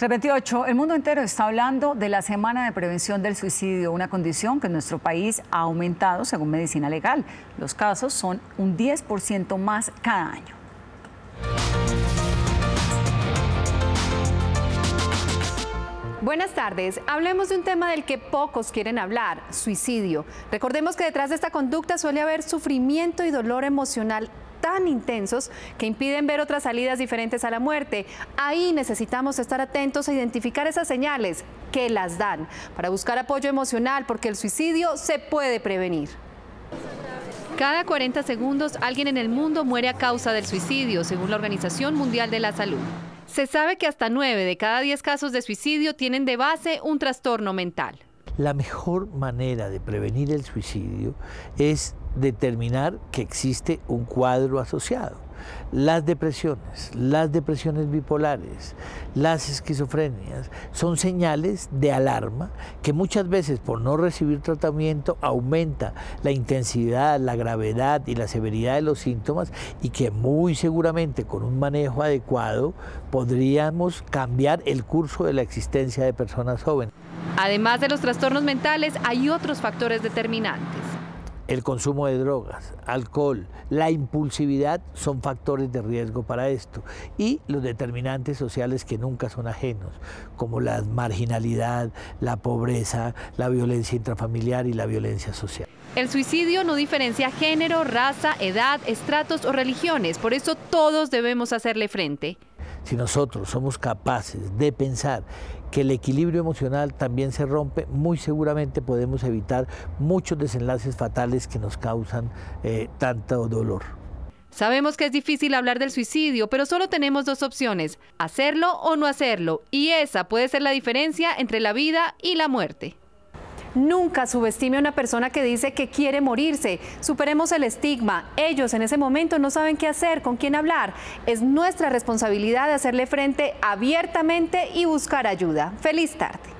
328. El mundo entero está hablando de la Semana de Prevención del Suicidio, una condición que en nuestro país ha aumentado según medicina legal. Los casos son un 10% más cada año. Buenas tardes. Hablemos de un tema del que pocos quieren hablar, suicidio. Recordemos que detrás de esta conducta suele haber sufrimiento y dolor emocional tan intensos que impiden ver otras salidas diferentes a la muerte. Ahí necesitamos estar atentos a identificar esas señales que las dan para buscar apoyo emocional porque el suicidio se puede prevenir. Cada 40 segundos alguien en el mundo muere a causa del suicidio, según la Organización Mundial de la Salud. Se sabe que hasta 9 de cada 10 casos de suicidio tienen de base un trastorno mental. La mejor manera de prevenir el suicidio es determinar que existe un cuadro asociado. Las depresiones, las depresiones bipolares, las esquizofrenias son señales de alarma que muchas veces por no recibir tratamiento aumenta la intensidad, la gravedad y la severidad de los síntomas y que muy seguramente con un manejo adecuado podríamos cambiar el curso de la existencia de personas jóvenes. Además de los trastornos mentales, hay otros factores determinantes el consumo de drogas, alcohol, la impulsividad son factores de riesgo para esto y los determinantes sociales que nunca son ajenos, como la marginalidad, la pobreza, la violencia intrafamiliar y la violencia social. El suicidio no diferencia género, raza, edad, estratos o religiones, por eso todos debemos hacerle frente. Si nosotros somos capaces de pensar que el equilibrio emocional también se rompe, muy seguramente podemos evitar muchos desenlaces fatales que nos causan eh, tanto dolor. Sabemos que es difícil hablar del suicidio, pero solo tenemos dos opciones, hacerlo o no hacerlo, y esa puede ser la diferencia entre la vida y la muerte. Nunca subestime a una persona que dice que quiere morirse. Superemos el estigma. Ellos en ese momento no saben qué hacer, con quién hablar. Es nuestra responsabilidad de hacerle frente abiertamente y buscar ayuda. Feliz tarde.